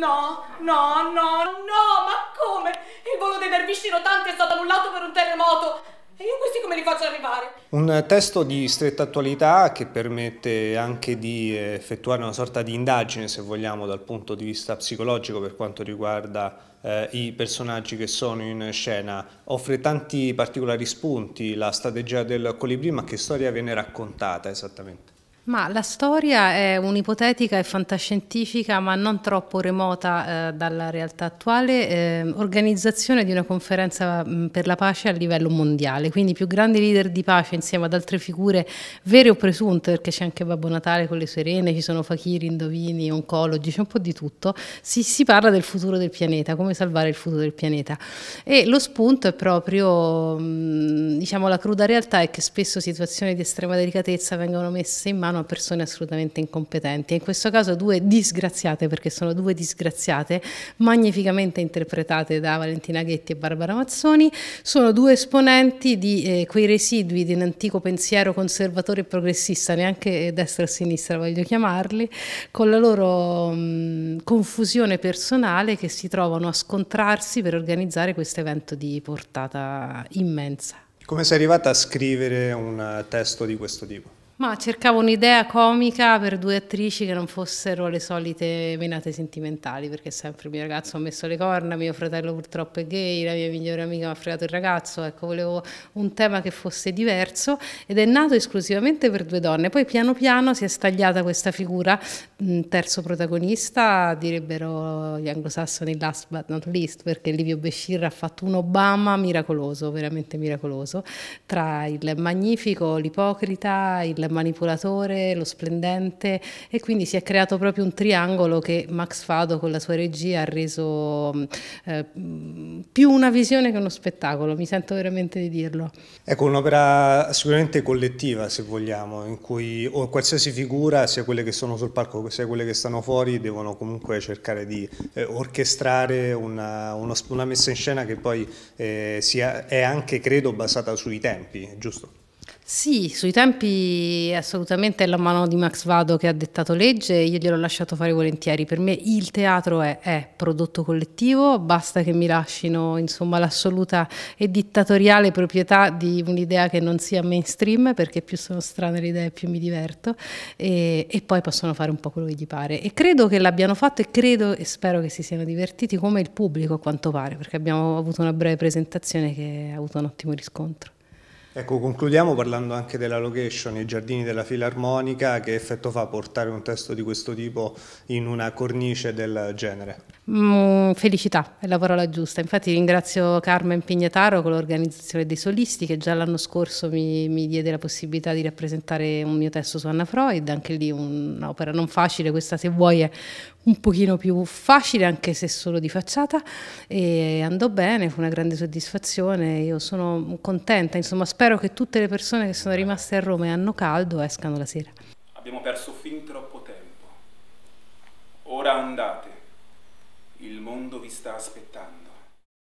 No, no, no, no, ma come? Il volo dei dervisci rotanti è stato annullato per un terremoto. E io questi come li faccio arrivare? Un testo di stretta attualità che permette anche di effettuare una sorta di indagine, se vogliamo, dal punto di vista psicologico per quanto riguarda eh, i personaggi che sono in scena. Offre tanti particolari spunti, la strategia del colibri, ma che storia viene raccontata esattamente? Ma la storia è un'ipotetica e fantascientifica, ma non troppo remota eh, dalla realtà attuale, eh, organizzazione di una conferenza per la pace a livello mondiale, quindi i più grandi leader di pace insieme ad altre figure vere o presunte, perché c'è anche Babbo Natale con le sue rene, ci sono fakiri, indovini, oncologi, c'è un po' di tutto, si, si parla del futuro del pianeta, come salvare il futuro del pianeta. E lo spunto è proprio, diciamo, la cruda realtà è che spesso situazioni di estrema delicatezza vengono messe in mano a persone assolutamente incompetenti. in questo caso due disgraziate, perché sono due disgraziate, magnificamente interpretate da Valentina Ghetti e Barbara Mazzoni, sono due esponenti di eh, quei residui di un antico pensiero conservatore e progressista, neanche destra o sinistra voglio chiamarli, con la loro mh, confusione personale che si trovano a scontrarsi per organizzare questo evento di portata immensa. Come sei arrivata a scrivere un testo di questo tipo? Ma cercavo un'idea comica per due attrici che non fossero le solite menate sentimentali, perché sempre il mio ragazzo ha messo le corna, mio fratello purtroppo è gay, la mia migliore amica mi ha fregato il ragazzo, ecco, volevo un tema che fosse diverso ed è nato esclusivamente per due donne. Poi piano piano si è stagliata questa figura, terzo protagonista, direbbero gli anglosassoni last but not least, perché Livio Beshir ha fatto un Obama miracoloso, veramente miracoloso, tra il magnifico, l'ipocrita, il manipolatore, lo splendente e quindi si è creato proprio un triangolo che Max Fado con la sua regia ha reso eh, più una visione che uno spettacolo, mi sento veramente di dirlo. Ecco, un'opera sicuramente collettiva se vogliamo, in cui o qualsiasi figura, sia quelle che sono sul palco sia quelle che stanno fuori, devono comunque cercare di eh, orchestrare una, una, una, messa in scena che poi eh, sia, è anche, credo, basata sui tempi, giusto? Sì, sui tempi assolutamente è la mano di Max Vado che ha dettato legge, io gliel'ho lasciato fare volentieri. Per me il teatro è, è prodotto collettivo, basta che mi insomma, l'assoluta e dittatoriale proprietà di un'idea che non sia mainstream, perché più sono strane le idee più mi diverto, e, e poi possono fare un po' quello che gli pare. E credo che l'abbiano fatto e credo e spero che si siano divertiti come il pubblico a quanto pare, perché abbiamo avuto una breve presentazione che ha avuto un ottimo riscontro. Ecco, concludiamo parlando anche della location, i giardini della Filarmonica, che effetto fa portare un testo di questo tipo in una cornice del genere? Mm, felicità è la parola giusta, infatti ringrazio Carmen Pignataro con l'organizzazione dei solisti che già l'anno scorso mi, mi, diede la possibilità di rappresentare un mio testo su Anna Freud, anche lì un'opera non facile, questa se vuoi è un pochino più facile anche se solo di facciata e andò bene, fu una grande soddisfazione, io sono contenta, insomma spero che tutte le persone che sono rimaste a Roma e hanno caldo escano la sera. Abbiamo perso fin troppo tempo, ora andate il mondo vi sta aspettando.